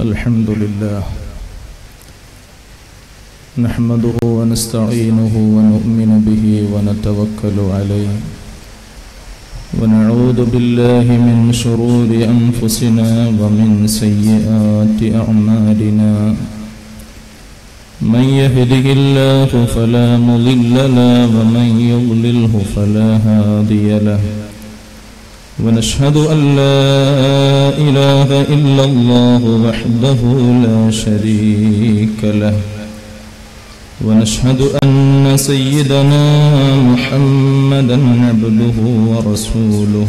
الحمد لله نحمده ونستعينه ونؤمن به ونتوكل عليه. ونعوذ بالله من شرور أنفسنا ومن سيئات أعمالنا. من يهده الله فلا مضل له ومن يضلله فلا هادي له. ونشهد أن لا إله إلا الله وحده لا شريك له. ونشهد أن سيدنا محمدا عبده ورسوله.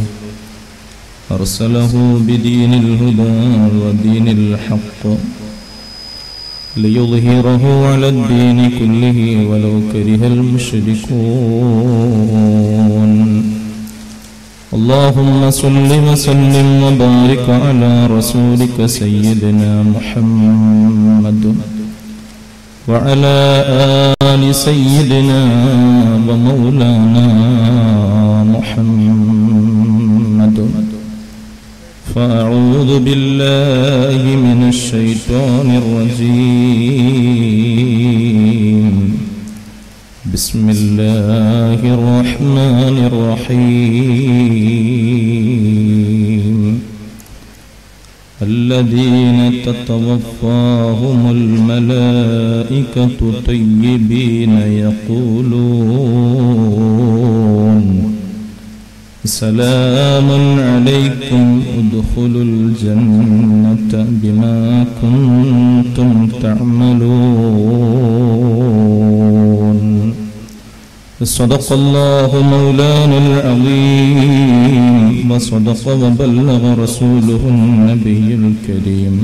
أرسله بدين الهدى ودين الحق ليظهره على الدين كله ولو كره المشركون. اللهم صل وسلم وبارك على رسولك سيدنا محمد وعلى آل سيدنا ومولانا محمد. فأعوذ بالله من الشيطان الرجيم. بسم الله الرحمن الرحيم. الذين تتوفاهم الملائكة طيبين يقولون سلام عليكم ادخلوا الجنة بما كنتم تعملون. صدق الله مولانا العظيم. وصدق وبلغ رسوله النبي الكريم.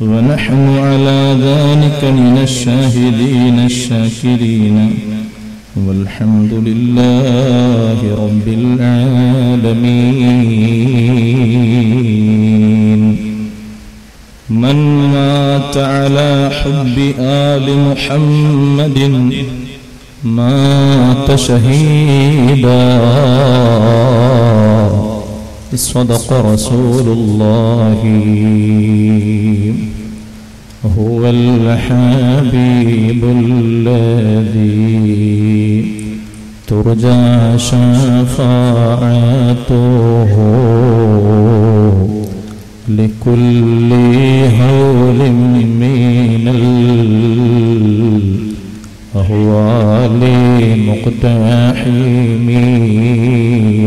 ونحن على ذلك من الشاهدين الشاكرين. والحمد لله رب العالمين. من مات على حب آل محمد مات شهيدا. صدق رسول الله. هو الحبيب الذي ترجى شفاعته لكل هول من الأهوال مقتحم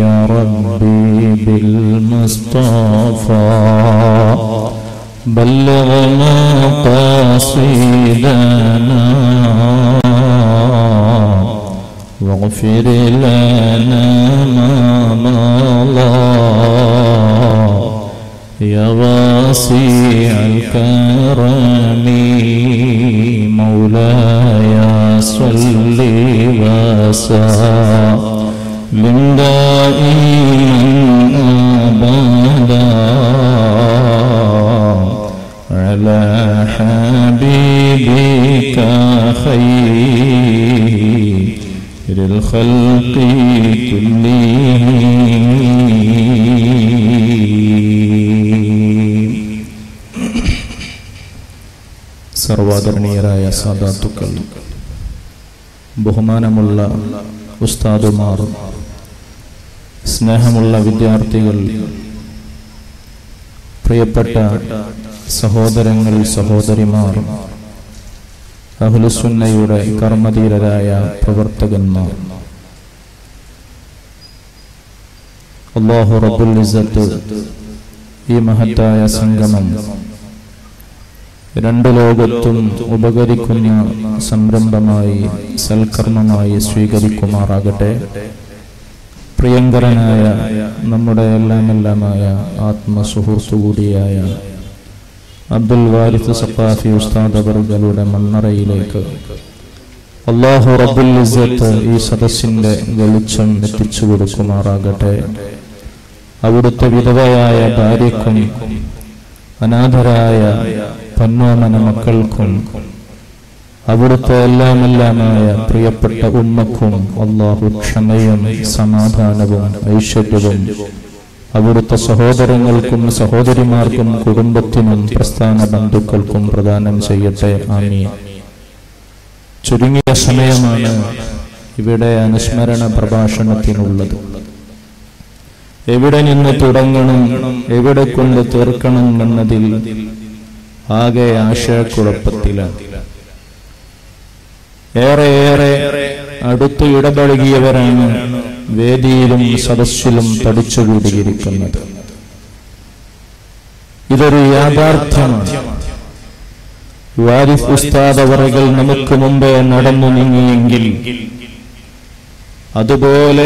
يا ربي بالمصطفى. بلغ مقاصدنا واغفر لنا ما مضى. يا واسع الكرم مولاي صل وسلم دائما ابدا على حبيبك خير الخلق كلهم സർവാദരണീയരായ സാധാത്തുക്കൾ ബഹുമാനമുള്ള ഉസ്താദുമാർ സ്നേഹമുള്ള വിദ്യാർത്ഥികൾ പ്രിയപ്പെട്ട സഹോദരങ്ങൾ സഹോദരിമാർ അഹുലുസുന്നയുടെ കർമ്മധീരരായ പ്രവർത്തകന്മാർ. അള്ളാഹു റബുൽ ഈ മഹത്തായ സംഗമം രണ്ടു ലോകത്തും ഉപകരിക്കുന്ന സംരംഭമായി സൽക്കർമ്മമായി സ്വീകരിക്കുമാറാകട്ടെ. പ്രിയങ്കരനായ നമ്മുടെ എല്ലാമെല്ലാമായ ആത്മസുഹൃത്തു കൂടിയായ അബ്ദുൽ വാരിസ് സഫാഫി ഉസ്താദ് അവർകളുടെ മണ്ണറയിലേക്ക് അള്ളാഹു റബ്ബുൽ ഇസ്സത്ത് ഈ സദസ്സിന്റെ വെളിച്ചം എത്തിച്ചു കൊടുക്കുമാറാകട്ടെ. അവിടുത്തെ വിധവയായ ഭാര്യക്കും അനാഥരായ പന്നോമന മക്കൾക്കും അവിടുത്തെ എല്ലാമെല്ലാമായ പ്രിയപ്പെട്ട ഉമ്മക്കും അള്ളാഹു ക്ഷമയും സമാധാനവും ഐശ്വര്യവും അവിടുത്തെ സഹോദരങ്ങൾക്കും സഹോദരിമാർക്കും കുടുംബത്തിനും പ്രസ്ഥാന ബന്ധുക്കൾക്കും പ്രദാനം ചെയ്യട്ടെ ആമി ചുരുങ്ങിയ സമയമാണ് ഇവിടെ അനുസ്മരണ പ്രഭാഷണത്തിനുള്ളത്. എവിടെ നിന്ന് തുടങ്ങണം എവിടെ കൊണ്ട് തീർക്കണം എന്നതിൽ ആകെ ആശയക്കുഴപ്പത്തിലാണ്. ഏറെ ഏറെ അടുത്ത് ഇടപഴകിയവരാണ് വേദിയിലും സദസ്സിലും തടിച്ചുകൂടിയിരിക്കുന്നത്. ഇതൊരു യാഥാർത്ഥ്യമാണ്. വാരിഫ് ഉസ്താദ് അവറുകൾ നമുക്ക് മുമ്പേ നടന്നു നീങ്ങിയെങ്കിൽ അതുപോലെ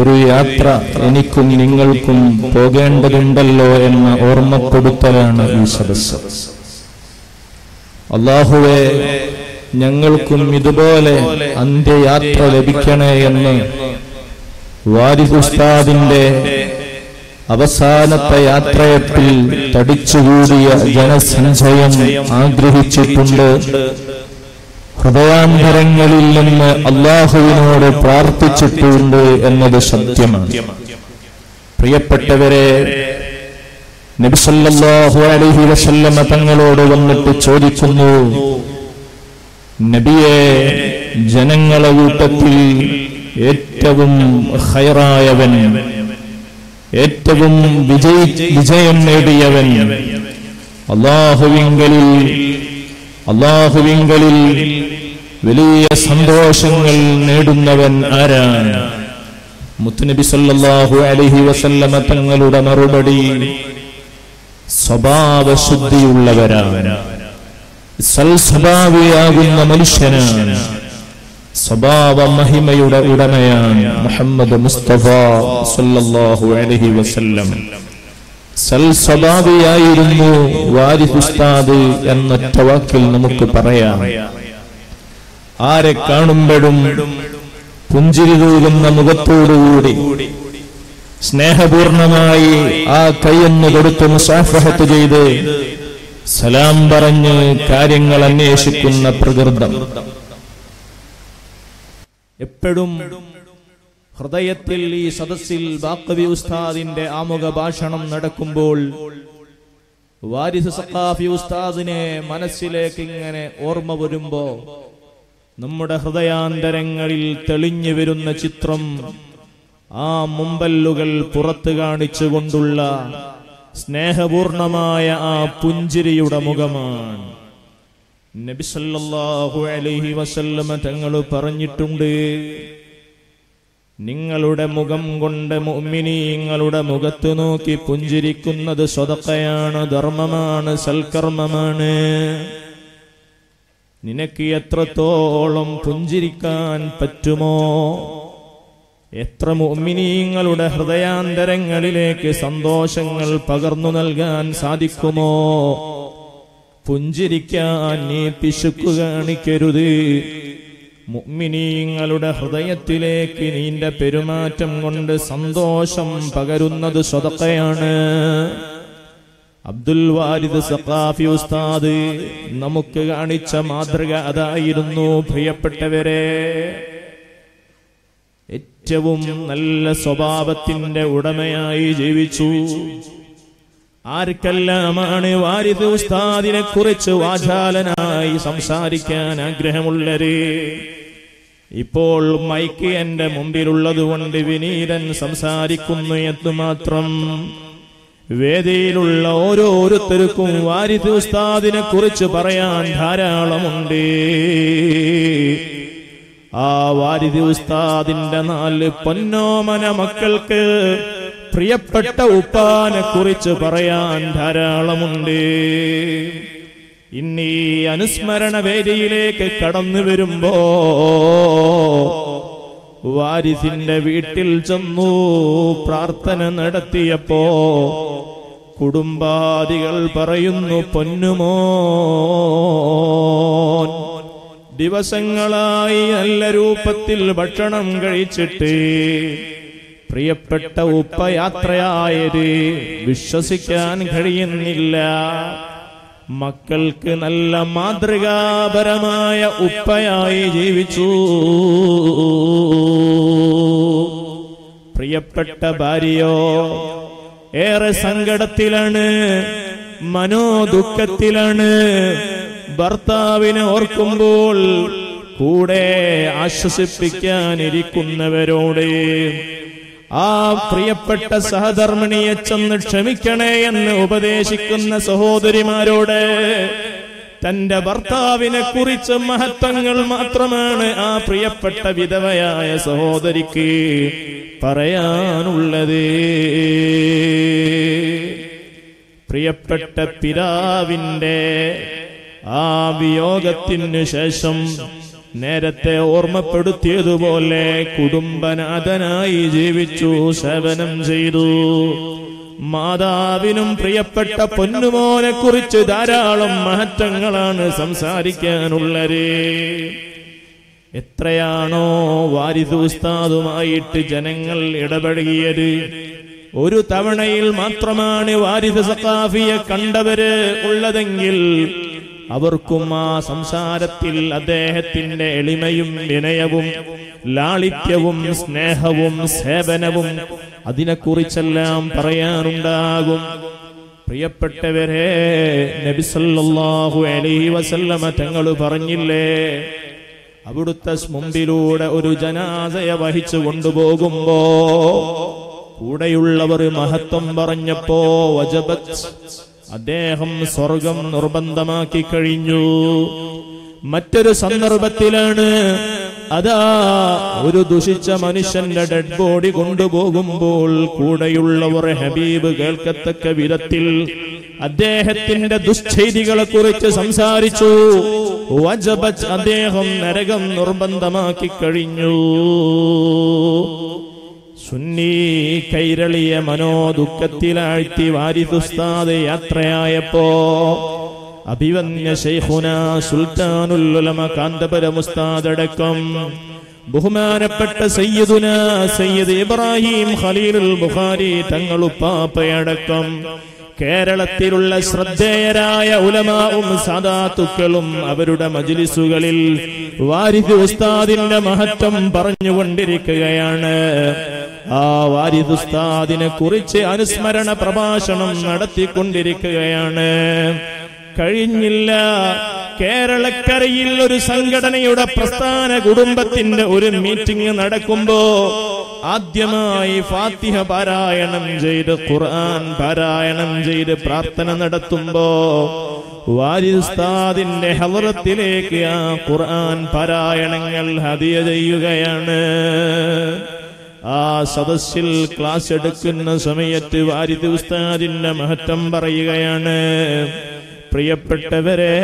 ഒരു യാത്ര എനിക്കും നിങ്ങൾക്കും പോകേണ്ടതുണ്ടല്ലോ എന്ന ഓർമ്മപ്പെടുത്തലാണ് ഈ സദസ്സ്. അള്ളാഹുവെ ഞങ്ങൾക്കും ഇതുപോലെ അന്ത്യയാത്ര ലഭിക്കണേ എന്ന് വാരിഗുസ്താദിന്റെ അവസാനത്തെ യാത്രയത്തിൽ തടിച്ചുകൂടിയ ജനസഞ്ചയം ആഗ്രഹിച്ചിട്ടുണ്ട്. ഹൃദയാന്തരങ്ങളിൽ നിന്ന് അള്ളാഹുവിനോട് പ്രാർത്ഥിച്ചിട്ടുണ്ട് എന്നത് സത്യമാണ്. പ്രിയപ്പെട്ടവരെ വസല്ലമ തങ്ങളോട് വന്നിട്ട് ചോദിക്കുന്നു നബിയെ ജനങ്ങളെ കൂട്ടത്തിൽ ഏറ്റവും ഹൈറായവൻ ഏറ്റവും വിജയി വിജയം നേടിയവൻ അള്ളാഹുവിങ്കലിൽ അള്ളാഹുവിങ്കലിൽ വലിയ സന്തോഷങ്ങൾ നേടുന്നവൻ ആരാണ്? മുത്തുനബി സല്ലാഹു അലഹി വസല്ലമ തങ്ങളുടെ മറുപടി സ്വഭാവശുദ്ധിയുള്ളവരാണ്. സൽസ്വഭാവിയാകുന്ന മനുഷ്യനാണ്. സ്വഭാവ മഹിമയുടെ ഉടമയാണ് മുഹമ്മദ് മുസ്തഫ സല്ലല്ലാഹു അലൈഹി വസല്ലം. സൽസ്വഭാവിയായിരുന്നു വാരിഹുസ്താദ് എന്നൊറ്റ വാക്കിൽ നമുക്ക് പറയാം. ആരെ കാണുമ്പോഴും പുഞ്ചിരി തൂകുന്ന മുഖത്തോടുകൂടി സ്നേഹപൂർണമായി ആ കയ്യെന്ന് കൊടുത്ത് മുസാഫഹത്ത് ചെയ്ത് സലാം പറഞ്ഞ് കാര്യങ്ങൾ അന്വേഷിക്കുന്ന പ്രകൃതം. എപ്പോഴും ഹൃദയത്തിൽ ഈ സദസ്സിൽ ബാക്കവി ഉസ്താദിന്റെ ആമുഖ ഭാഷണം നടക്കുമ്പോൾ വാരിസ് സഖാഫി ഉസ്താദിനെ മനസ്സിലേക്ക് ഇങ്ങനെ ഓർമ്മ വരുമ്പോ നമ്മുടെ ഹൃദയാന്തരങ്ങളിൽ തെളിഞ്ഞു വരുന്ന ചിത്രം ആ മുമ്പല്ലുകൾ പുറത്തു കാണിച്ചുകൊണ്ടുള്ള സ്നേഹപൂർണമായ ആ പുഞ്ചിരിയുടെ മുഖമാണ്. നബിസല്ലാഹു അലൈഹി വസല്ലമ തങ്ങൾ പറഞ്ഞിട്ടുണ്ട് നിങ്ങളുടെ മുഖം കൊണ്ട് മുഅ്മിനീങ്ങളുടെ മുഖത്ത് നോക്കി പുഞ്ചിരിക്കുന്നത് സ്വതക്കയാണ് ധർമ്മമാണ് സൽക്കർമ്മമാണ്. നിനക്ക് എത്രത്തോളം പുഞ്ചിരിക്കാൻ പറ്റുമോ എത്ര മുഅ്മിനീങ്ങളുടെ ഹൃദയാന്തരങ്ങളിലേക്ക് സന്തോഷങ്ങൾ പകർന്നു നൽകാൻ സാധിക്കുമോ? പുഞ്ചിരിക്കാൻ നീ പിശുക്കു കാണിക്കരുത്. മുഅ്മിനീങ്ങളുടെ ഹൃദയത്തിലേക്ക് നീന്റെ പെരുമാറ്റം കൊണ്ട് സന്തോഷം പകരുന്നത് സ്വതക്കയാണ്. അബ്ദുൽ വാരിദ് സഖാഫി ഉസ്താദ് നമുക്ക് കാണിച്ച മാതൃക അതായിരുന്നു. പ്രിയപ്പെട്ടവരെ ഏറ്റവും നല്ല സ്വഭാവത്തിന്റെ ഉടമയായി ജീവിച്ചു. ആർക്കെല്ലാമാണ് വാരിദ് ഉസ്താദിനെ കുറിച്ച് വാചാലനായി സംസാരിക്കാൻ ആഗ്രഹമുള്ളത്? ഇപ്പോൾ മൈക്ക് എന്റെ മുമ്പിലുള്ളത് കൊണ്ട് വിനീതൻ സംസാരിക്കുന്നു മാത്രം. വേദിയിലുള്ള ഓരോരുത്തർക്കും വാരിദ് ഉസ്താദിനെ കുറിച്ച് പറയാൻ ധാരാളമുണ്ട്. ആ വാരിതി ഉസ്താദിന്റെ നാല് പൊന്നോമന മക്കൾക്ക് പ്രിയപ്പെട്ട ഉപ്പാനെ കുറിച്ച് പറയാൻ ധാരാളമുണ്ട്. ഇന്നീ അനുസ്മരണ വേദിയിലേക്ക് കടന്നു വരുമ്പോ വാരിസിന്റെ വീട്ടിൽ ചെന്നു പ്രാർത്ഥന നടത്തിയപ്പോ കുടുംബാദികൾ പറയുന്നു പൊന്നുമോൻ ദിവസങ്ങളായി നല്ല രൂപത്തിൽ ഭക്ഷണം കഴിച്ചിട്ട് പ്രിയപ്പെട്ട ഉപ്പ യാത്രയായത് വിശ്വസിക്കാൻ കഴിയുന്നില്ല. മക്കൾക്ക് നല്ല മാതൃകാപരമായ ഉപ്പയായി ജീവിച്ചു. പ്രിയപ്പെട്ട ഭാര്യയോ ഏറെ സങ്കടത്തിലാണ് മനോദുഃഖത്തിലാണ് ഭർത്താവിനെ ഓർക്കുമ്പോൾ കൂടെ ആശ്വസിപ്പിക്കാനിരിക്കുന്നവരോട് ആ പ്രിയപ്പെട്ട സഹധർമ്മിണിയെ ചെന്ന് ക്ഷമിക്കണേ എന്ന് ഉപദേശിക്കുന്ന സഹോദരിമാരോട് തന്റെ ഭർത്താവിനെ കുറിച്ച് മഹത്വങ്ങൾ മാത്രമാണ് ആ പ്രിയപ്പെട്ട വിധവയായ സഹോദരിക്ക് പറയാനുള്ളത്. പ്രിയപ്പെട്ട പിതാവിന്റെ ആ വിയോഗത്തിനു ശേഷം നേരത്തെ ഓർമ്മപ്പെടുത്തിയതുപോലെ കുടുംബനാഥനായി ജീവിച്ചു സേവനം ചെയ്തു. മാതാവിനും പ്രിയപ്പെട്ട പൊന്നുമോനെ കുറിച്ച് ധാരാളം മഹത്വങ്ങളാണ് സംസാരിക്കാനുള്ളത്. എത്രയാണോ വാരിദുസ്താദുമായിട്ട് ജനങ്ങൾ ഇടപഴകിയത്. ഒരു തവണയിൽ മാത്രമാണ് വാരിദ് സഖാഫിയെ കണ്ടവര് ഉള്ളതെങ്കിൽ അവർക്കും ആ സംസാരത്തിൽ അദ്ദേഹത്തിന്റെ എളിമയും വിനയവും ലാളിത്യവും സ്നേഹവും സേവനവും അതിനെക്കുറിച്ചെല്ലാം പറയാനുണ്ടാകും. പ്രിയപ്പെട്ടവരെ നബിസല്ലാഹു അലൈഹി വസല്ലമ തങ്ങൾ പറഞ്ഞില്ലേ അവിടുത്തെ മുമ്പിലൂടെ ഒരു ജനാസയെ വഹിച്ചു കൊണ്ടുപോകുമ്പോ കൂടെയുള്ളവർ മഹത്വം പറഞ്ഞപ്പോ വജബത്ത് അദ്ദേഹം സ്വർഗം നിർബന്ധമാക്കി കഴിഞ്ഞു. മറ്റൊരു സന്ദർഭത്തിലാണ് അതാ ഒരു ദുഷിച്ച മനുഷ്യന്റെ ഡെഡ് ബോഡി കൊണ്ടുപോകുമ്പോൾ കൂടെയുള്ളവർ ഹബീബ് കേൾക്കത്തക്ക വിധത്തിൽ അദ്ദേഹത്തിന്റെ ദുശ്ചൈതികളെ കുറിച്ച് സംസാരിച്ചു അദ്ദേഹം നരകം നിർബന്ധമാക്കി കഴിഞ്ഞു. സുന്നി കൈരളിയ മനോദുഃഖത്തിലാഴ്ത്തി വാരിതുസ്താദ് യാത്രയായപ്പോ അഭിവന്യ ശൈഹുന സുൽത്താനുല്ലുലമ കാന്തപര മുസ്താദടക്കം ബഹുമാനപ്പെട്ട സയ്യിദുന സയ്യിദ് ഇബ്രാഹിം ഖലീലുൽ ബുഖാരി തങ്ങളുപ്പാപ്പയടക്കം കേരളത്തിലുള്ള ശ്രദ്ധേയരായ ഉലമാവും സാധാത്തുക്കളും അവരുടെ മജിലിസുകളിൽ വാരിദ് ഉസ്താദിന്റെ മഹത്വം പറഞ്ഞുകൊണ്ടിരിക്കുകയാണ്. ആ വാരിദ് ഉസ്താദിനെ കുറിച്ച് അനുസ്മരണ പ്രഭാഷണം നടത്തിക്കൊണ്ടിരിക്കുകയാണ്. കഴിഞ്ഞില്ല. കേരളക്കരയിൽ ഒരു സംഘടനയുടെ പ്രസ്ഥാന കുടുംബത്തിന്റെ ഒരു മീറ്റിംഗ് നടക്കുമ്പോ ആദ്യമായി ഫാത്തിഹ പാരായണം ചെയ്ത് ഖുർആൻ പാരായണം ചെയ്ത് പ്രാർത്ഥന നടത്തുമ്പോ വാരിസ്താദിന്റെ ഹവറത്തിലേക്ക് ആ ഖുർആൻ പാരായണങ്ങൾ ഹതിയ ചെയ്യുകയാണ്. ആ സദസ്സിൽ ക്ലാസ് എടുക്കുന്ന സമയത്ത് വാരിദ് ഉസ്താദിന്റെ മഹത്വം പറയുകയാണ്. പ്രിയപ്പെട്ടവരെ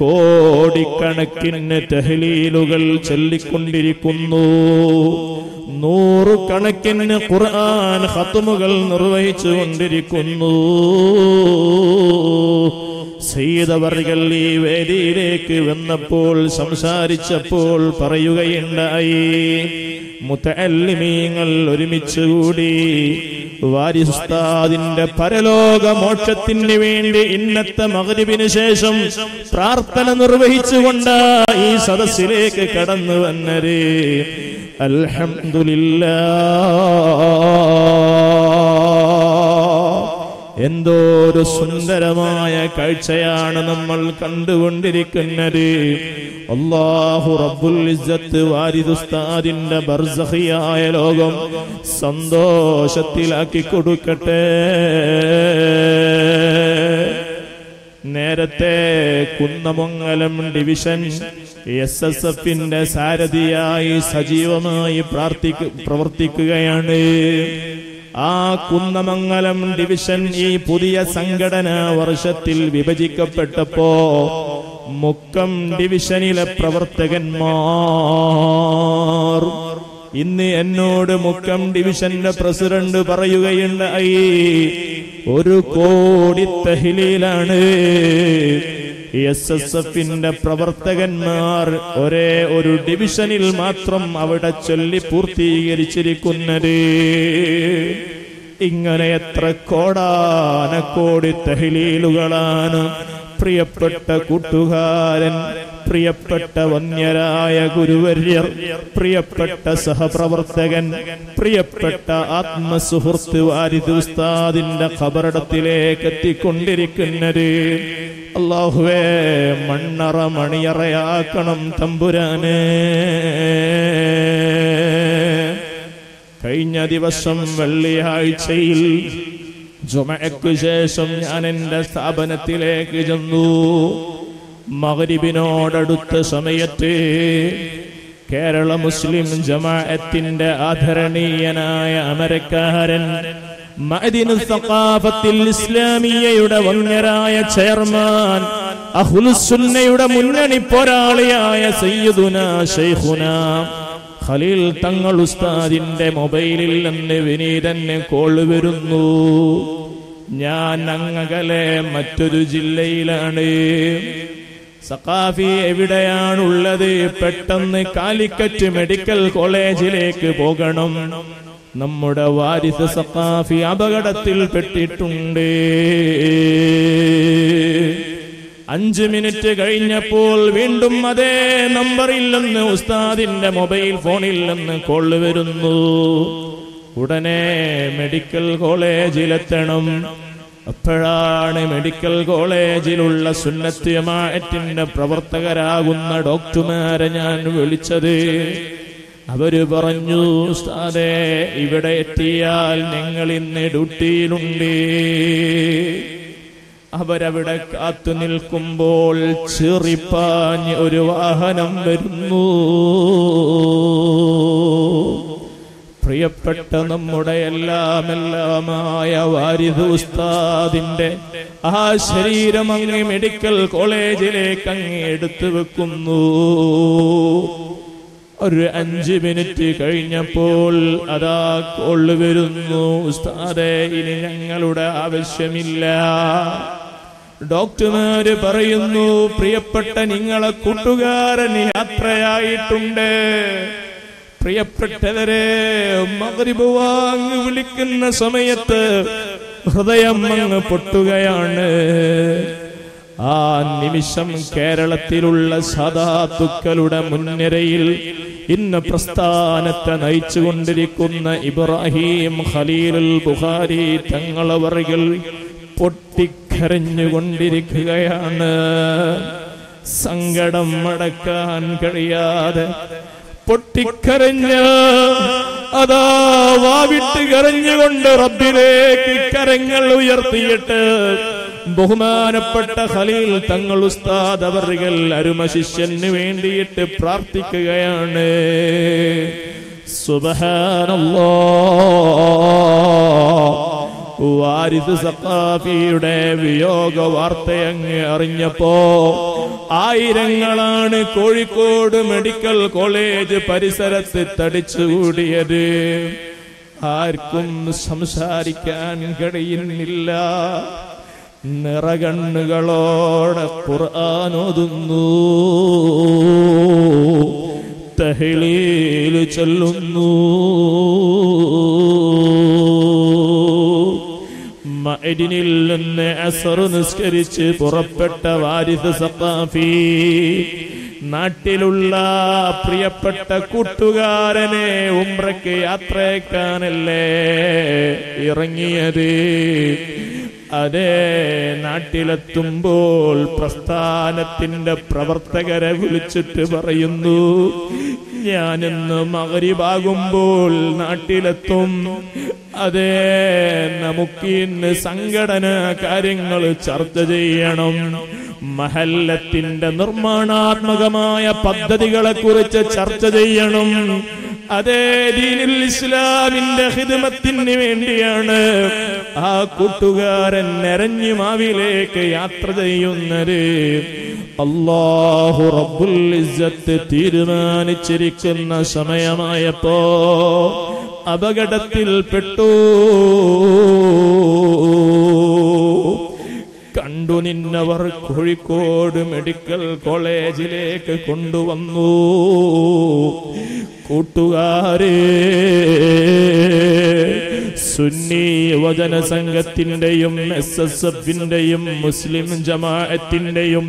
കോടിക്കണക്കിന് തെഹലീലുകൾ ചൊല്ലിക്കൊണ്ടിരിക്കുന്നു. നൂറുകണക്കിന് ഖുർആൻ ഹത്തുമുകൾ നിർവഹിച്ചു കൊണ്ടിരിക്കുന്നു. സയ്യിദവർകൾ ഈ വേദിയിലേക്ക് വന്നപ്പോൾ സംസാരിച്ചപ്പോൾ പറയുകയുണ്ടായി മുത്തല്ലിമീങ്ങൾ ഒരുമിച്ച് കൂടി വാരിസ്താദിന്റെ പരലോക മോക്ഷത്തിന് വേണ്ടി ഇന്നത്തെ മകരിവിന് ശേഷം പ്രാർത്ഥന നിർവഹിച്ചുകൊണ്ട് ഈ സദസ്സിലേക്ക് കടന്നു വന്നരേ അൽഹംദുലില്ലാ എന്തോ ഒരു സുന്ദരമായ കാഴ്ചയാണ് നമ്മൾ കണ്ടുകൊണ്ടിരിക്കുന്നത്. അള്ളാഹു റബ്ബുൽ ഇസ്സത്ത് വാരിദുസ്താദിന്റെ ബർസഖിയായ ലോകം സന്തോഷത്തിലാക്കി കൊടുക്കട്ടെ. നേരത്തെ കുന്നമംഗലം ഡിവിഷൻ എസ് എസ് എഫിന്റെ സാരഥിയായി സജീവമായി പ്രാർത്ഥിക്കു പ്രവർത്തിക്കുകയാണ്. ആ കുന്നമംഗലം ഡിവിഷൻ ഈ പുതിയ സംഘടന വർഷത്തിൽ വിഭജിക്കപ്പെട്ടപ്പോ മുക്കം ഡിവിഷനിലെ പ്രവർത്തകന്മാർ ഇന്ന് എന്നോട് മുക്കം ഡിവിഷന്റെ പ്രസിഡന്റ് പറയുകയുണ്ടായി ഒരു കോടി തഹിലിലാണ് എസ് എസ് എഫിന്റെ പ്രവർത്തകന്മാർ ഒരേ ഒരു ഡിവിഷനിൽ മാത്രം അവിടെ ചൊല്ലി പൂർത്തീകരിച്ചിരിക്കുന്നത്. ഇങ്ങനെ എത്ര കോടാനക്കോടി തഹലീലുകളാണ്. പ്രിയപ്പെട്ട കൂട്ടുകാരൻ പ്രിയപ്പെട്ട വന്യരായ ഗുരുവര്യർ പ്രിയപ്പെട്ട സഹപ്രവർത്തകൻ പ്രിയപ്പെട്ട ആത്മസുഹൃത്ത് വാരിദ് ഉസ്താദിന്റെ ഖബറടത്തിലേക്ക് എത്തിക്കൊണ്ടിരിക്കുന്നത്. അള്ളാഹുവേ മണ്ണറ മണിയറയാക്കണം തമ്പുരാനെ. കഴിഞ്ഞ ദിവസം വെള്ളിയാഴ്ചയിൽ ജുമയ്ക്കു ശേഷം ഞാൻ എന്റെ സ്ഥാപനത്തിലേക്ക് ചെന്നു. മകരിബിനോടടുത്ത സമയത്ത് കേരള മുസ്ലിം ജമാഅത്തിന്റെ ആദരണീയനായ അമരക്കാരൻ ഇസ്ലാമിയയുടെ വന്യരായ ചെയർമാൻ അഹുലുസുന്നയുടെ മുന്നണി പോരാളിയായ സയ്യിദുന ശൈഖുന. ഖലീൽ തങ്ങൾ ഉസ്താദിന്റെ മൊബൈലിൽ നിന്ന് വിനീതന് കോൾ വരുന്നു. ഞാൻ അങ്ങകലെ മറ്റൊരു ജില്ലയിലാണ്. സഖാഫി എവിടെയാണുള്ളത്? പെട്ടെന്ന് കാലിക്കറ്റ് മെഡിക്കൽ കോളേജിലേക്ക് പോകണം. നമ്മുടെ വാരിസ് സഖാഫി അപകടത്തിൽ പെട്ടിട്ടുണ്ട്. അഞ്ച് മിനിറ്റ് കഴിഞ്ഞപ്പോൾ വീണ്ടും അതേ നമ്പറിൽ നിന്ന് ഉസ്താദിന്റെ മൊബൈൽ ഫോണിൽ നിന്ന് കോൾ വരുന്നു. ഉടനെ മെഡിക്കൽ കോളേജിലെത്തണം. അപ്പോഴാണ് മെഡിക്കൽ കോളേജിലുള്ള സുന്നത്യമായറ്റിന്റെ പ്രവർത്തകരാകുന്ന ഡോക്ടർമാരെ ഞാൻ വിളിച്ചത്. അവർ പറഞ്ഞു ഉസ്താദേ ഇവിടെ എത്തിയാൽ നിങ്ങൾ ഇന്ന് ഡ്യൂട്ടിയിലുണ്ട്. അവരവിടെ കാത്തു നിൽക്കുമ്പോൾ ചെറിപ്പാഞ്ഞ് ഒരു വാഹനം വരുന്നു. പ്രിയപ്പെട്ട നമ്മുടെ എല്ലാം എല്ലാമായ വാരിദ് ഉസ്താദിന്റെ ആ ശരീരം അങ്ങ് മെഡിക്കൽ കോളേജിലേക്ക് അങ്ങ് എടുത്തു വെക്കുന്നു. ഒരു അഞ്ച് മിനിറ്റ് കഴിഞ്ഞപ്പോൾ അതാ കൊള്ളുവരുന്നു ഉസ്താദേ ഇനി ഞങ്ങളുടെ ആവശ്യമില്ല. ഡോക്ടർമാര് പറയുന്നു പ്രിയപ്പെട്ട നിങ്ങളെ കൂട്ടുകാരൻ യാത്രയായിട്ടുണ്ട്. പ്രിയപ്പെട്ടവരെ മകരിബ് വാങ്ങി വിളിക്കുന്ന സമയത്ത് ഹൃദയം അങ്ങ് പൊട്ടുകയാണ്. ആ നിമിഷം കേരളത്തിലുള്ള സദാത്തുക്കളുടെ മുൻനിരയിൽ ഇന്ന് പ്രസ്ഥാനത്തെ നയിച്ചുകൊണ്ടിരിക്കുന്ന ഇബ്രാഹിം ഖലീലുൽ ബുഹാരി തങ്ങളവറുകൾ പൊട്ടിക്കരഞ്ഞുകൊണ്ടിരിക്കുകയാണ്. സങ്കടം മടക്കാൻ കഴിയാതെ പൊട്ടിക്കരഞ്ഞ് അതാ വാവിട്ട് കരഞ്ഞുകൊണ്ട് റബ്ബിലേക്ക് കരങ്ങൾ ഉയർത്തിയിട്ട് ബഹുമാനപ്പെട്ട ഖലീൽ തങ്ങൾ ഉസ്താദ് അവറുകൾ അരുമ ശിഷ്യന് വേണ്ടിയിട്ട് പ്രാർത്ഥിക്കുകയാണ്. സുബഹാനല്ലോ. സഖാഫിയുടെ വിയോഗ വാർത്തയങ്ങ് അറിഞ്ഞപ്പോ ആയിരങ്ങളാണ് കോഴിക്കോട് മെഡിക്കൽ കോളേജ് പരിസരത്ത് തടിച്ചുകൂടിയത് ആർക്കും സംസാരിക്കാൻ കഴിയുന്നില്ല നിറകണ്ണുകളോടെ ഖുർആനോതുന്നു തഹ്ലീൽ ചൊല്ലുന്നു. മഅദിനിൽ നിന്ന് അസർ നിസ്കരിച്ച് പുറപ്പെട്ട വാരിസ് സഖാഫി നാട്ടിലുള്ള പ്രിയപ്പെട്ട കൂട്ടുകാരനെ ഉംറയ്ക്ക് യാത്രയേക്കാനല്ലേ ഇറങ്ങിയത്? അതേ നാട്ടിലെത്തുമ്പോൾ പ്രസ്ഥാനത്തിന്റെ പ്രവർത്തകരെ വിളിച്ചിട്ട് പറയുന്നു ഞാനിന്ന് മകരിവാകുമ്പോൾ നാട്ടിലെത്തും. അതേ നമുക്ക് ഇന്ന് സംഘടന കാര്യങ്ങൾ ചർച്ച ചെയ്യണം. മഹല്ലത്തിന്റെ നിർമ്മാണാത്മകമായ പദ്ധതികളെ കുറിച്ച് ചർച്ച ചെയ്യണം. അതേ ദീനിൽ ഇസ്ലാമിന്റെ ഹിദമത്തിന് വേണ്ടിയാണ് ആ കൂട്ടുകാരൻ നിറഞ്ഞു മാവിലേക്ക് യാത്ര ചെയ്യുന്നത്. അള്ളാഹു റബ്ബുൽ ഇസ്സത്ത് തീരുമാനിച്ചിരിക്കുന്ന സമയമായപ്പോ അപകടത്തിൽപ്പെട്ടു. കണ്ടു നിന്നവർ കോഴിക്കോട് മെഡിക്കൽ കോളേജിലേക്ക് കൊണ്ടുവന്നു. കൂട്ടുകാരെ സുന്നി യുവജന സംഘത്തിന്റെയും എസ് എസ് എഫിന്റെയും മുസ്ലിം ജമാഅത്തിന്റെയും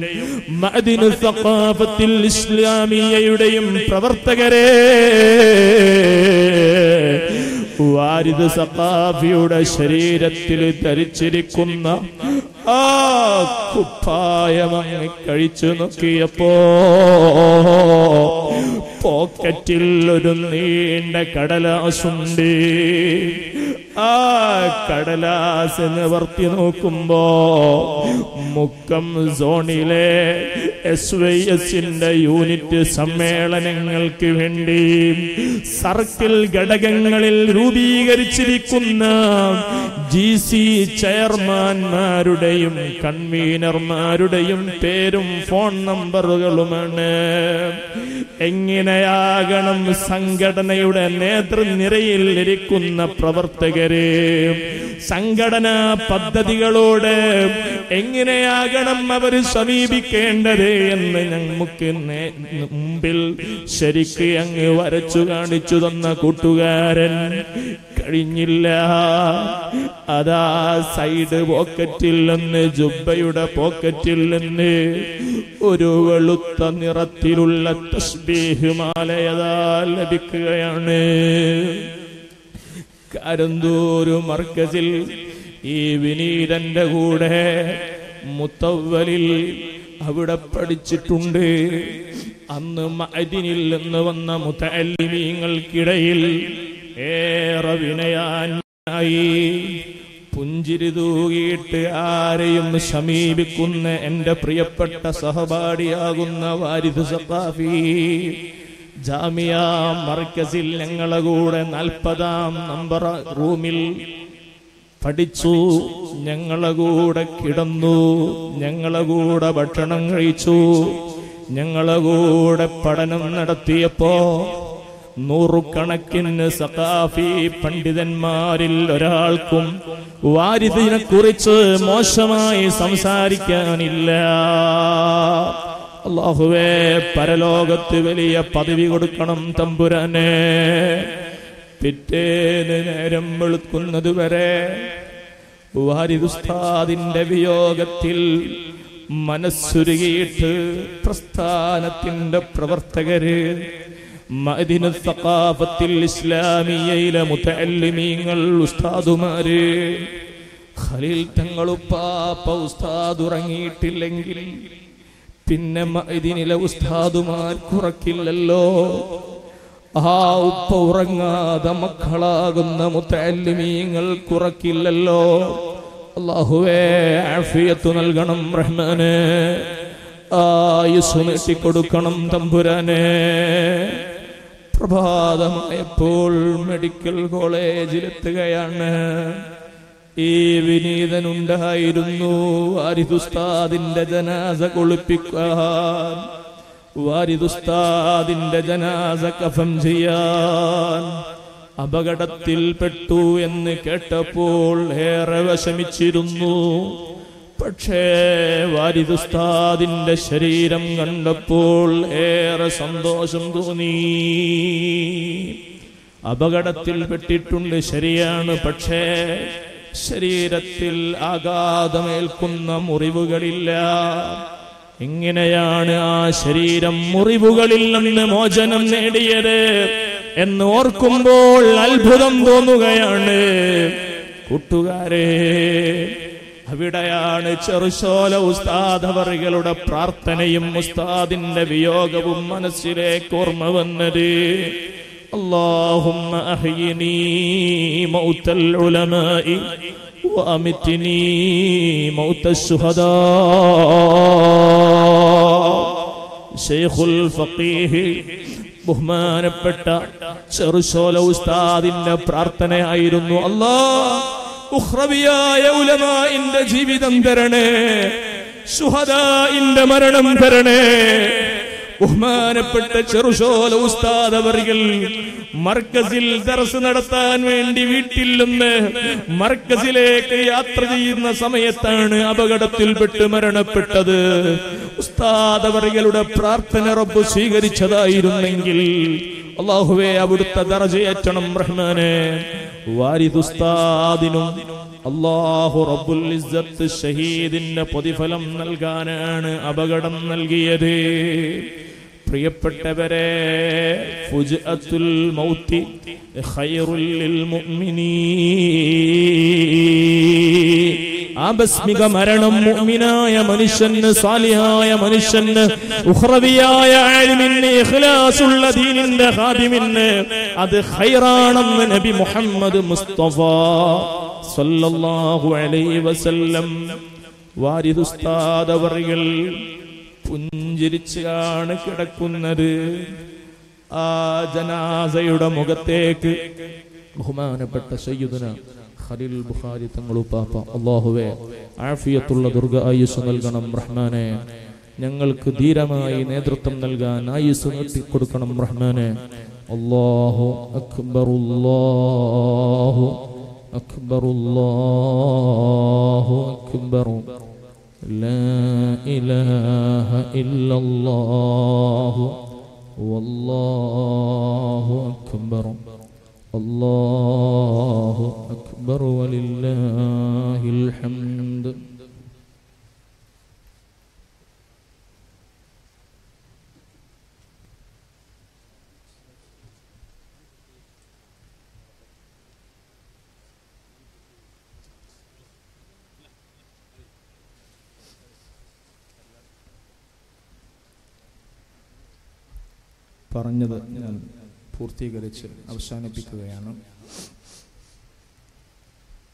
സഖാഫത്തിൽ ഇസ്ലാമിയയുടെയും പ്രവർത്തകരെ വാരിദ് സഖാഫിയുടെ ശരീരത്തിൽ ധരിച്ചിരിക്കുന്ന ആ കുപ്പായമങ്ങ് കഴിച്ചു നോക്കിയപ്പോ പോക്കറ്റിൽ ഒരു നീണ്ട കടലാസുണ്ട്. ആ കടലാസ് നിവർത്തി നോക്കുമ്പോ മുക്കം സോണിലെ എസ് വൈ എസിന്റെ യൂണിറ്റ് സമ്മേളനങ്ങൾക്ക് വേണ്ടി സർക്കിൾ ഘടകങ്ങളിൽ രൂപീകരിച്ചിരിക്കുന്ന ജി സി ചെയർമാൻമാരുടെയും കൺവീനർമാരുടെയും പേരും ഫോൺ നമ്പറുകളുമാണ്. എങ്ങനെയാകണം സംഘടനയുടെ നേതൃനിരയിൽ ഇരിക്കുന്ന പ്രവർത്തകര് സംഘടനാ പദ്ധതികളോട് എങ്ങനെയാകണം അവർ സമീപിക്കേണ്ടത് എന്ന് നമുക്ക് മുമ്പിൽ ശരിക്ക് അങ്ങ് വരച്ചു കാണിച്ചു തന്ന കൂട്ടുകാരൻ കഴിഞ്ഞില്ല. അതാ സൈഡ് പോക്കറ്റിൽ നിന്ന് ജുബയുടെ പോക്കറ്റിൽ നിന്ന് ഒരു വെളുത്ത നിറത്തിലുള്ള തസ്ബീഹ് മാലയതാ ലഭിക്കുകയാണ്. കരന്തൂരു മർക്കസിൽ ഈ വിനീതന്റെ കൂടെ മുത്തവലിൽ അവിടെ പഠിച്ചിട്ടുണ്ട്. അന്ന് മഅദിനിൽ നിന്ന് വന്ന മുത്തല്ലിമീങ്ങൾക്കിടയിൽ ഏറെ വിനയാനായി പുഞ്ചിരി തൂകിയിട്ട് ആരെയും സമീപിക്കുന്ന എന്റെ പ്രിയപ്പെട്ട സഹപാഠിയാകുന്ന വാരിദ് സഖാഫി ജാമിയ മർക്കസിൽ ഞങ്ങളെ കൂടെ നാൽപ്പതാം നമ്പർ റൂമിൽ പഠിച്ചു. ഞങ്ങളെ കൂടെ കിടന്നു. ഞങ്ങളെ കൂടെ ഭക്ഷണം കഴിച്ചു. ഞങ്ങളെ കൂടെ പഠനം നടത്തിയപ്പോ നൂറുകണക്കിന് സതാഫി പണ്ഡിതന്മാരിൽ ഒരാൾക്കും വാരിദിനെ കുറിച്ച് മോശമായി സംസാരിക്കാനില്ല. അള്ളാഹുവേ പരലോകത്ത് വലിയ പദവി കൊടുക്കണം തമ്പുരാനെ. പിറ്റേന്ന് നേരം വെളുക്കുന്നത് വരെ വാരിദുസ്താദിന്റെ വിയോഗത്തിൽ മനസ്സുരുകിയിട്ട് പ്രസ്ഥാനത്തിന്റെ പ്രവർത്തകര് സഖാഫത്തിൽ ഇസ്ലാമിയയിലെ മുത്തല്ലിമീങ്ങൾ ഉസ്താദുമാര്. ഖലീൽ തങ്ങളുപ്പാപ്പ ഉസ്താദ് ഉറങ്ങിയിട്ടില്ലെങ്കിൽ പിന്നെ ഇതിനിലെ ഉസ്താദുമാർ കുറക്കില്ലല്ലോ. ആ ഉപ്പ ഉറങ്ങാതെ മക്കളാകുന്ന മുത്തല്ലിമീങ്ങൾ കുറക്കില്ലല്ലോ. അള്ളാഹുവേ ആഫിയത്ത് നൽകണം റഹ്മാന്. ആയുസ് നീട്ടിക്കൊടുക്കണം തമ്പുരാനെ. പ്രഭാതമായപ്പോൾ മെഡിക്കൽ കോളേജിലെത്തുകയാണ്. ഈ വിനീതനുണ്ടായിരുന്നു വാരിദുസ്താദിന്റെ ജനാസ കൊളുപ്പിക്കാൻ വാരിദുസ്താദിന്റെ ജനാസ കഫം ചെയ്യാൻ അപകടത്തിൽപ്പെട്ടു എന്ന് കേട്ടപ്പോൾ ഏറെ വിഷമിച്ചിരുന്നു. പക്ഷേ വാരിദുസ്താദിന്റെ ശരീരം കണ്ടപ്പോൾ ഏറെ സന്തോഷം തോന്നി. അപകടത്തിൽപ്പെട്ടിട്ടുണ്ട് ശരിയാണ് പക്ഷേ ശരീരത്തിൽ ആഘാതമേൽക്കുന്ന മുറിവുകളില്ല. ഇങ്ങനെയാണ് ആ ശരീരം മുറിവുകളിൽ നിന്ന് മോചനം നേടിയത് എന്ന് ഓർക്കുമ്പോൾ അത്ഭുതം തോന്നുകയാണ്. കൂട്ടുകാരെ അവിടെയാണ് ചെറുശോല ഉസ്താദ് അവറുകളുടെ പ്രാർത്ഥനയും ഉസ്താദിന്റെ വിയോഗവും മനസ്സിലേക്ക് ഓർമ്മ വന്നത്. اللهم أحيني موت العلماء وأمتني موت الشهداء شيخ الفقيه ബഹുമാനപ്പെട്ട ചെറുശോല ഉസ്താദിന്റെ പ്രാർത്ഥനയായിരുന്നു അല്ലാ ഉഹ്റവിയായ ഉലമാന്റെ ജീവിതം തരണേ സുഹദാന്റെ മരണം തരണേ ബഹുമാനപ്പെട്ട ചെറുശോല ഉസ്താദ് അവറികൾ മർക്കസിൽ ദർസ് നടത്താൻ വേണ്ടി വീട്ടിൽ നിന്ന് മർക്കസിലേക്ക് യാത്ര ചെയ്യുന്ന സമയത്താണ് അപകടത്തിൽപ്പെട്ട് മരണപ്പെട്ടത്. ഉസ്താദ് അവറികളുടെ പ്രാർത്ഥന റബ്ബ് സ്വീകരിച്ചതായിരുന്നെങ്കിൽ അള്ളാഹുവെ അവിടുത്തെ ദർജയറ്റണം റഹ്മാനെ. വാരിദുസ്താദിനും അള്ളാഹു റബ്ബുൽ ഇസ്സത്ത് ഷഹീദിന്റെ പ്രതിഫലം നൽകാനാണ് അപകടം നൽകിയത്. പ്രിയപ്പെട്ടവരെ ഫുജ്അത്തുൽ മൗത്തി ഖൈറുൽ ലിൽ മുഅ്മിനീൻ ആപസ്മിക മരണം മുഅ്മിനായ മനുഷ്യന് സാലിഹായ മനുഷ്യന് ഉഖ്റവിയായ ആലിമിന് ഇഖ്ലാസുള്ള ദീനിന്റെ ഖാദിമിന് അത് ഖൈറാണെന്ന് നബി മുഹമ്മദ് മുസ്തഫ സല്ലല്ലാഹു അലൈഹി വസല്ലം. വാരിദ് ഉസ്താദ് അവറുകൾ പുഞ്ചിരിച്ചാണ് കിടക്കുന്നത്. ആ ജനാസയുടെ മുഖത്തേക്ക് ബഹുമാനപ്പെട്ട സയ്യുദന ഖലീൽ ബുഖാരി തങ്ങളുപ്പാപ്പ അള്ളാഹുവെ ആഫിയത്തുള്ള ദുർഗ ആയുസ് നൽകണം റഹ്മാനെ. ഞങ്ങൾക്ക് ധീരമായി നേതൃത്വം നൽകാൻ ആയുസ് നീട്ടിക്കൊടുക്കണം റഹ്മാനെ. അള്ളാഹു അക്ബർ അല്ലാഹു അക്ബർ അല്ലാഹു അക്ബർ لا إله إلا الله. والله أكبر. الله أكبر ولله الحمد. പറഞ്ഞത് ഞാൻ പൂർത്തീകരിച്ച് അവസാനിപ്പിക്കുകയാണ്.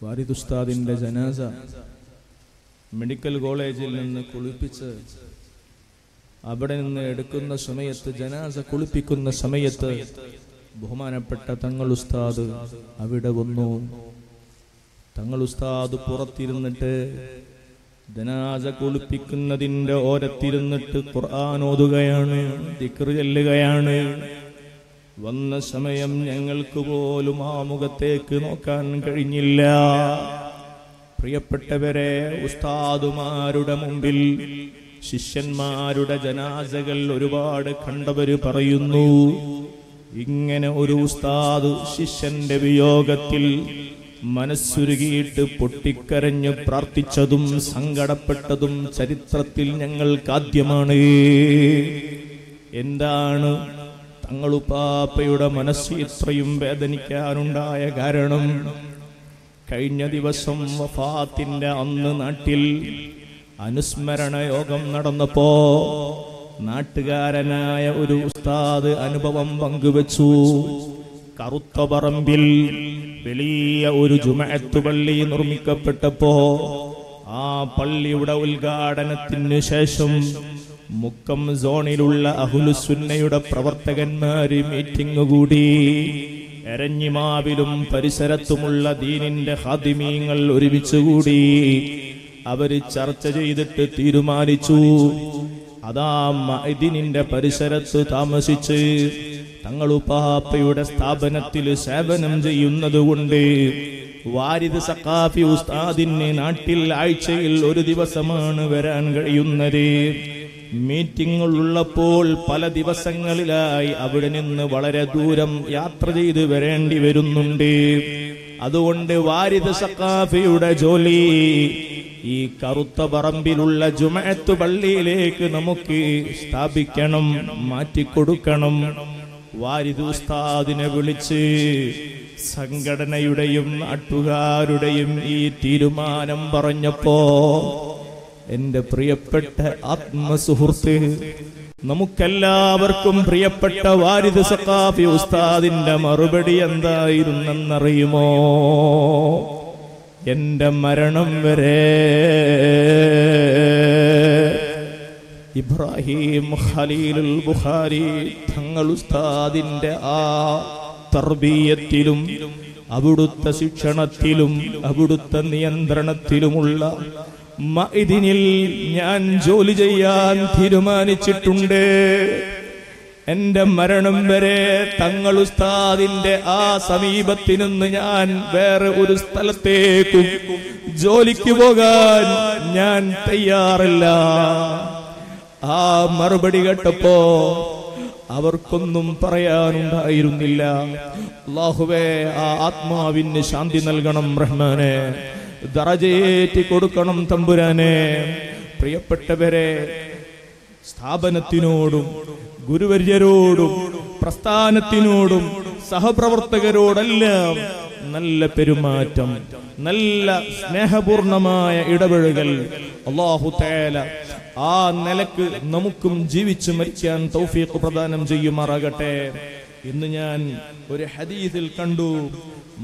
വാരിദുസ്താദിന്റെ ജനാസ മെഡിക്കൽ കോളേജിൽ നിന്ന് കുളിപ്പിച്ച് അവിടെ നിന്ന് എടുക്കുന്ന സമയത്ത് ജനാസ കുളിപ്പിക്കുന്ന സമയത്ത് ബഹുമാനപ്പെട്ട തങ്ങൾ ഉസ്താദ് അവിടെ വന്നു. തങ്ങൾ ഉസ്താദ് പുറത്തിരുന്നിട്ട് ജനാസ കുളിപ്പിക്കുന്നതിന്റെ ഓരത്തിരുന്നിട്ട് ഖുർആൻ ഓതുകയാണ് ദിക്ർ ചെല്ലുകയാണ്. വന്ന സമയം ഞങ്ങൾക്ക് പോലും ആ മുഖത്തേക്ക് നോക്കാൻ കഴിഞ്ഞില്ല. പ്രിയപ്പെട്ടവരെ ഉസ്താദുമാരുടെ മുമ്പിൽ ശിഷ്യന്മാരുടെ ജനാസകൾ ഒരുപാട് കണ്ടവര് പറയുന്നു ഇങ്ങനെ ഒരു ഉസ്താദ് ശിഷ്യന്റെ വിയോഗത്തിൽ മനസ്സുരുകിയിട്ട് പൊട്ടിക്കരഞ്ഞ് പ്രാർത്ഥിച്ചതും സങ്കടപ്പെട്ടതും ചരിത്രത്തിൽ ഞങ്ങൾക്കാദ്യമാണ് എന്താണ് തങ്ങളുപ്പാപ്പയുടെ മനസ്സ് ഇത്രയും വേദനിക്കാനുണ്ടായ കാരണം? കഴിഞ്ഞ ദിവസം വഫാത്തിന്റെ അന്ന് നാട്ടിൽ അനുസ്മരണ യോഗം നടന്നപ്പോ നാട്ടുകാരനായ ഒരു ഉസ്താദ് അനുഭവം പങ്കുവച്ചു. കറുത്ത പറമ്പിൽ വലിയ ഒരു ജുമഅത്ത് പള്ളി നിർമ്മിക്കപ്പെട്ടപ്പോ ആ പള്ളിയുടെ ഉദ്ഘാടനത്തിന് ശേഷം മുക്കം സോണിലുള്ള അഹുലുസുന്നയുടെ പ്രവർത്തകന്മാര് മീറ്റിംഗ് കൂടി. എരഞ്ഞിമാവിലും പരിസരത്തുമുള്ള ദീനിന്റെ ഹാദിമീങ്ങൾ ഒരുമിച്ചുകൂടി അവർ ചർച്ച ചെയ്തിട്ട് തീരുമാനിച്ചു. അതാ മൈദിനിന്റെ പരിസരത്ത് താമസിച്ച് തങ്ങളുപ്പാപ്പയുടെ സ്ഥാപനത്തിൽ സേവനം ചെയ്യുന്നത് കൊണ്ട് വാരിദ് സക്കാഫി ഉസ്താദിന് നാട്ടിൽ ആഴ്ചയിൽ ഒരു ദിവസമാണ് വരാൻ കഴിയുന്നത്. മീറ്റിംഗുകൾ ഉള്ളപ്പോൾ പല ദിവസങ്ങളിലായി അവിടെ നിന്ന് വളരെ ദൂരം യാത്ര ചെയ്ത് വരേണ്ടി വരുന്നുണ്ട്. അതുകൊണ്ട് വാരിദ് സക്കാഫിയുടെ ജോലി ഈ കറുത്ത പറമ്പിലുള്ള ജുമഅത്ത് പള്ളിയിലേക്ക് നമുക്ക് സ്ഥാപിക്കണം മാറ്റിക്കൊടുക്കണം. വാരിദ് ഉസ്താദിനെ വിളിച്ച് സംഘടനയുടെയും നാട്ടുകാരുടെയും ഈ തീരുമാനം പറഞ്ഞപ്പോ എന്റെ പ്രിയപ്പെട്ട ആത്മസുഹൃത്ത് നമുക്കെല്ലാവർക്കും പ്രിയപ്പെട്ട വാരിദ് സഖാഫി ഉസ്താദിന്റെ മറുപടി എന്തായിരുന്നെന്നറിയുമോ? എന്റെ മരണം വരെ ഇബ്രാഹിം ഖലീലുൽ ബുഖാരി തങ്ങൾ ഉസ്താദിന്റെ ആ തർബീയത്തിലും അവിടുത്തെ ശിക്ഷണത്തിലും അവിടുത്തെ നിയന്ത്രണത്തിലുമുള്ള മൈദിനിൽ ഞാൻ ജോലി ചെയ്യാൻ തീരുമാനിച്ചിട്ടുണ്ട്. എന്റെ മരണം വരെ തങ്ങൾ ഉസ്താദിന്റെ ആ സമീപത്തിൽ നിന്ന് ഞാൻ വേറെ ഒരു സ്ഥലത്തേക്കും ജോലിക്ക് പോകാൻ ഞാൻ തയ്യാറില്ല. ആ മറുപടി കേട്ടപ്പോ അവർക്കൊന്നും പറയാനുണ്ടായിരുന്നില്ല. അള്ളാഹുവേ ആ ആത്മാവിന് ശാന്തി നൽകണം റഹ്മാനെ. ദറജയേറ്റി കൊടുക്കണം തമ്പുരാനെ. പ്രിയപ്പെട്ടവരെ സ്ഥാപനത്തിനോടും ഗുരുവര്യരോടും പ്രസ്ഥാനത്തിനോടും സഹപ്രവർത്തകരോടെല്ലാം നല്ല പെരുമാറ്റം നല്ല സ്നേഹപൂർണമായ ഇടപെടുകൾ അള്ളാഹു തേല ആ നിലയ്ക്ക് നമുക്കും ജീവിച്ചു മരിക്കാൻ തൗഫീഖ് പ്രദാനം ചെയ്യുമാറാകട്ടെ. ഇന്ന് ഞാൻ ഒരു ഹദീസിൽ കണ്ടു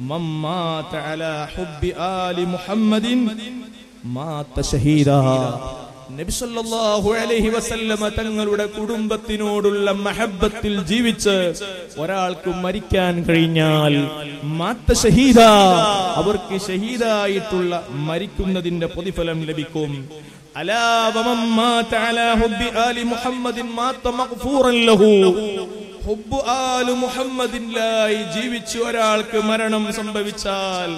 മമ്മാ തഅല ഹുബ്ബി ആലി മുഹമ്മദിൻ മാത്ത ഷഹീദാ വസല്ലമ തങ്ങളുടെ കുടുംബത്തിനോടുള്ള മഹബത്തിൽ ജീവിച്ച് ഒരാൾക്ക് മരിക്കാൻ കഴിഞ്ഞാൽ മാത്ത ഷഹീദ അവർക്ക് ഷഹീദായിട്ടുള്ള മരിക്കുന്നതിന്റെ പ്രതിഫലം ലഭിക്കും. ജീവിച്ച് ഒരാൾക്ക് മരണം സംഭവിച്ചാൽ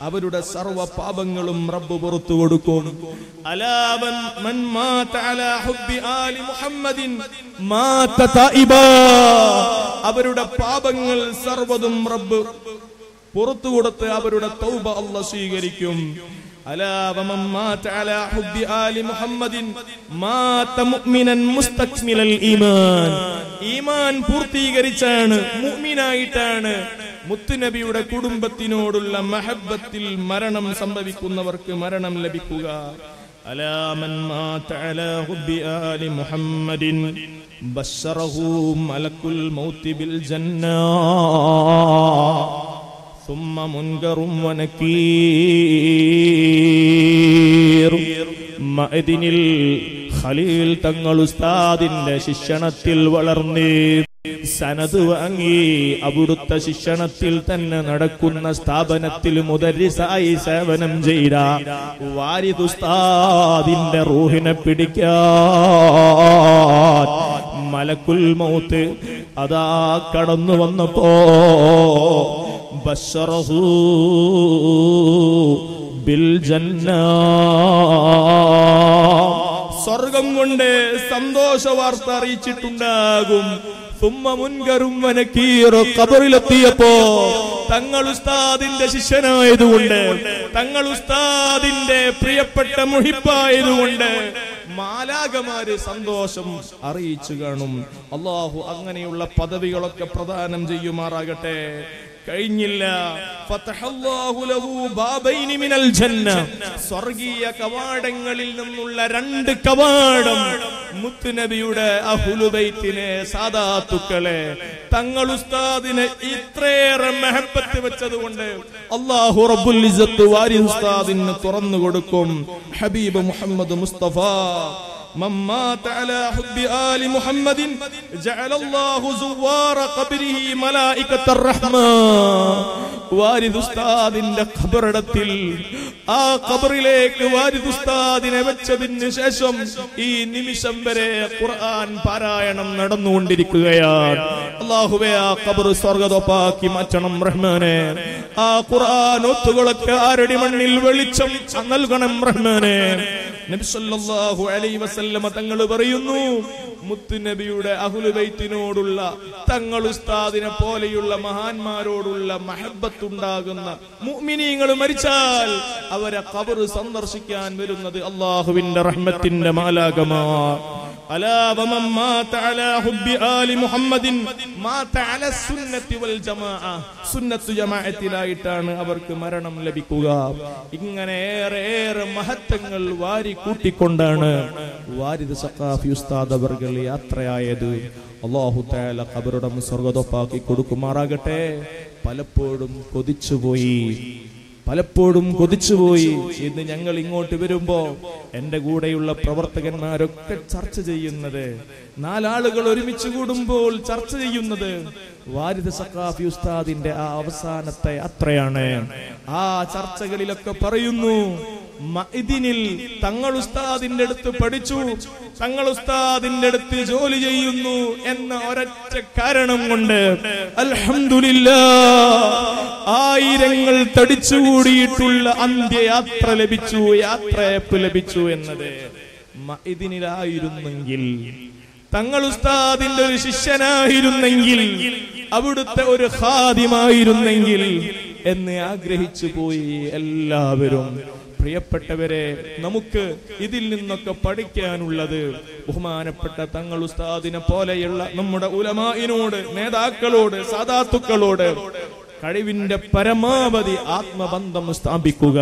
അവരുടെ സർവ പാപങ്ങളും റബ്ബ് പുറത്തു കൊടുക്കും. മൻ ഹുബ്ബി ആലി മാത അവരുടെ പാപങ്ങൾ സർവതും റബ്ബ് പുറത്തു കൊടുത്ത് അവരുടെ തൗബ അല്ല സ്വീകരിക്കും. പൂർത്തീകരിച്ചാണ് മുഅ്മിനായിട്ടാണ്. മുത്തുനബിയുടെ കുടുംബത്തിനോടുള്ള മഹബത്തിൽ മരണം സംഭവിക്കുന്നവർക്ക് മരണം ലഭിക്കുക. ിൽ ഖലീൽ തങ്ങൾ ഉസ്താദിന്റെ ശിക്ഷണത്തിൽ വളർന്നേ സനത് വാങ്ങി അവിടുത്ത ശിക്ഷണത്തിൽ തന്നെ നടക്കുന്ന സ്ഥാപനത്തിൽ മുതരിസായി സേവനം ചെയ്ത വാരിദുസ്താദിന്റെ റൂഹിനെ പിടിക്കാൻ മലക്കുൽ മൗത്ത് അതാ കടന്നു വന്നപ്പോ ബഷറഹു ബിൽ ജന്ന സ്വർഗം കൊണ്ട് സന്തോഷ വാർത്ത അറിയിച്ചിട്ടുണ്ടാകും. സുമ്മ മുൻകറും വനക്കീറോ കബറിലെത്തിയപ്പോ തങ്ങൾ ഉസ്താദിന്റെ ശിഷ്യനായതുകൊണ്ട് തങ്ങൾ ഉസ്താദിന്റെ പ്രിയപ്പെട്ട മുഹിപ്പായതുകൊണ്ട് മാലാകമാര് സന്തോഷം അറിയിച്ചു കാണും. അള്ളാഹു അങ്ങനെയുള്ള പദവികളൊക്കെ പ്രദാനം ചെയ്യുമാറാകട്ടെ. കഴിഞ്ഞില്ല. സ്വർഗീയ കവാടങ്ങളിൽ നിന്നുള്ള രണ്ട് കവാടം മുത്തുനബിയുടെ അഹുലുബൈത്തിനെ സാദാത്തുക്കളെ തങ്ങൾ ഉസ്താദിനെ ഇത്രയേറെ മെഹപ്പത്ത് വെച്ചതുകൊണ്ട് അള്ളാഹു റബ്ബുൽ വാരി ഉസ്താദിന് തുറന്നു കൊടുക്കും. ഹബീബ് മുഹമ്മദ് മുസ്തഫ. من مات على حب آل محمد جعل الله زوار قبره ملائكة الرحمة വാരിദ് ഉസ്താദിന്റെ ഖബറിടത്തിൽ ആ ഖബറിലേക്ക് വാരിദ് ഉസ്താദിനെ വെച്ചതിന് ശേഷം ഈ നിമിഷം വരെ ഖുർആൻ പാരായണം നടന്നുകൊണ്ടിരിക്കുകയാണ് അള്ളാഹുവെ ആ ഖബർ സ്വർഗതൊപ്പാക്കി മാറ്റണം റഹ്മാനെ ആ ഖുർആൻ ഒത്തുകളൊക്കെ ആരടി മണ്ണിൽ വെളിച്ചം നൽകണം റഹ്മാനെ നബി സല്ലല്ലാഹു അലൈഹി വസല്ലമ മതങ്ങൾ പറയുന്നു. മുത്തുനബിയുടെ അഹുലുബൈത്തിനോടുള്ള തങ്ങൾ ഉസ്താദിനെ പോലെയുള്ള മഹാന്മാരോടുള്ള മഹബത്തുണ്ടാകുന്ന മുഅ്മിനീങ്ങൾ മരിച്ചാൽ അവരെ ഖബർ സന്ദർശിക്കാൻ വരുന്നത് അള്ളാഹുവിന്റെ റഹ്മത്തിന്റെ മാലാകമാ ألا ومن مات على حب آل محمد مات على السنة والجماعة സുന്നത്തു ജമാഅത്തിലായിട്ടാണ് അവർക്ക് മരണം ലഭിക്കുക ഇങ്ങനെ ഏറെ ഏറെ മഹത്വങ്ങൾ വാരി കൂട്ടിക്കൊണ്ടാണ് വാരിദ് സഖാഫി ഉസ്താദ് അവർ യാത്രയായത് അള്ളാഹു താല ഖബറുടെ സ്വർഗതൊപ്പാക്കി കൊടുക്കുമാറാകട്ടെ പലപ്പോഴും കൊതിച്ചുപോയി പലപ്പോഴും കൊതിച്ചുപോയി. ഇന്ന് ഞങ്ങൾ ഇങ്ങോട്ട് വരുമ്പോ എന്റെ കൂടെയുള്ള പ്രവർത്തകന്മാരൊക്കെ ചർച്ച ചെയ്യുന്നത്. നാലാളുകൾ ഒരുമിച്ച് കൂടുമ്പോൾ ചർച്ച ചെയ്യുന്നത് വാരിദ സഖാഫി ഉസ്താദിന്റെ ആ അവസാനത്തെ അത്രയാണ്. ആ ചർച്ചകളിലൊക്കെ പറയുന്നു മഇദിനിൽ തങ്ങൾ ഉസ്താദിന്റെ അടുത്ത് പഠിച്ചു തങ്ങൾ ഉസ്താദിന്റെ അടുത്ത് ജോലി ചെയ്യുന്നു എന്ന ഒരൊറ്റ കാരണം കൊണ്ട് അൽഹംദുലില്ലാ ആയിരങ്ങൾ തടിച്ചുകൂടിയിട്ടുള്ള അന്ത്യയാത്ര ലഭിച്ചു യാത്രയപ്പ് ലഭിച്ചു എന്നത് മഇദിനിലായിരുന്നെങ്കിൽ തങ്ങൾ ഉസ്താദിന്റെ ഒരു ശിഷ്യനായിരുന്നെങ്കിൽ അവിടുത്തെ ഒരു ഖാദിമായിരുന്നെങ്കിൽ എന്ന് ആഗ്രഹിച്ചു പോയി എല്ലാവരും. പ്രിയപ്പെട്ടവരെ നമുക്ക് ഇതിൽ നിന്നൊക്കെ പഠിക്കാനുള്ളത് ബഹുമാനപ്പെട്ട തങ്ങൾ ഉസ്താദിനെ പോലെയുള്ള നമ്മുടെ ഉലമാനോട് നേതാക്കളോട് സാധാത്തുക്കളോട് കഴിവിന്റെ പരമാവധി ആത്മബന്ധം സ്ഥാപിക്കുക.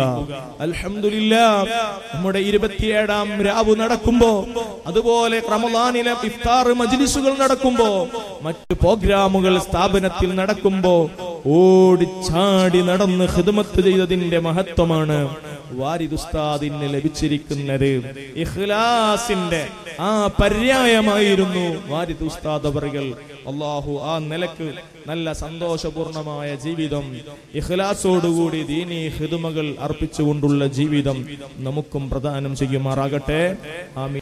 അലഹമില്ല നമ്മുടെ ഇരുപത്തിയേഴാം രാവ് നടക്കുമ്പോ അതുപോലെ റമദാനിലെ ഇഫ്താർ മജ്ലിസുകൾ നടക്കുമ്പോ മറ്റു പ്രോഗ്രാമുകൾ സ്ഥാപനത്തിൽ നടക്കുമ്പോ ഓടിച്ചാടി നടന്ന് ഹിദ്മത്ത് ചെയ്തതിന്റെ മഹത്വമാണ് വാരിദുസ്താദിന് ലഭിച്ചിരിക്കുന്നത്. ഇഖ്ലാസിന്റെ ആ പര്യായമായിരുന്നു വാരിദുസ്താദ് അവറുകൾ. അള്ളാഹു ആ നിലയ്ക്ക് നല്ല സന്തോഷപൂർണമായ ജീവിതം. ഇഖ്ലാസോടുകൂടി ദീനി ഹിതുമകൾ അർപ്പിച്ചുകൊണ്ടുള്ള ജീവിതം നമുക്കും പ്രദാനം ചെയ്യുമാറാകട്ടെ. ആമീൻ.